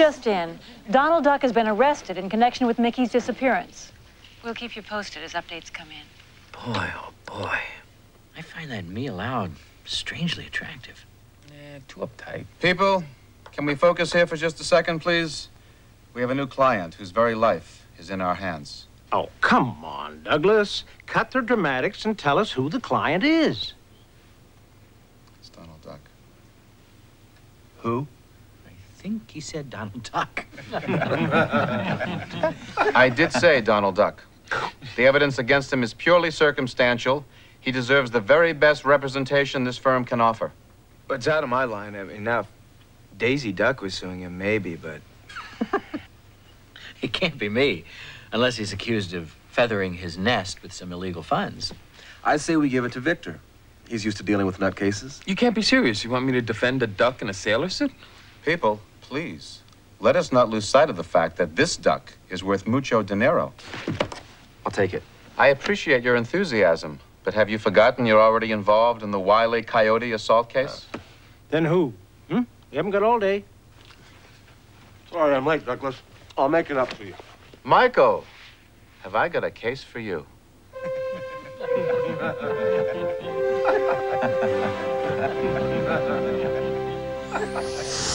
just in. Donald Duck has been arrested in connection with Mickey's disappearance. We'll keep you posted as updates come in. Boy, oh boy. I find that me aloud strangely attractive. Eh, too uptight. People, can we focus here for just a second, please? We have a new client whose very life is in our hands. Oh, come on, Douglas. Cut the dramatics and tell us who the client is. It's Donald Duck. Who? I think he said Donald Duck. I did say Donald Duck. The evidence against him is purely circumstantial. He deserves the very best representation this firm can offer. But it's out of my line. I mean, now, if Daisy Duck was suing him, maybe, but it can't be me, unless he's accused of feathering his nest with some illegal funds. I say we give it to Victor. He's used to dealing with nut cases. you can't be serious. You want me to defend a duck in a sailor suit? People, please, let us not lose sight of the fact that this duck is worth mucho dinero. I'll take it. I appreciate your enthusiasm, but have you forgotten you're already involved in the Wiley Coyote assault case? Then who? Hmm? You haven't got all day. Sorry I'm late, Douglas. I'll make it up to you. Michael, have I got a case for you?